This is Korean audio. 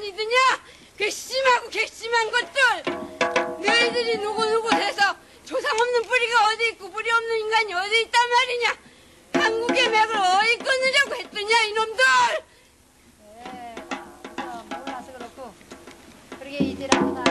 아니드냐? 괘씸하고 괘씸한 것들! 너희들이 누구누구 해서 조상 없는 뿌리가 어디 있고 뿌리 없는 인간이 어디 있단 말이냐? 한국의 맥을 어디 끊으려고 했더냐 이놈들! 네, 그래, 몰라서 그렇고 그러게 이제라도 나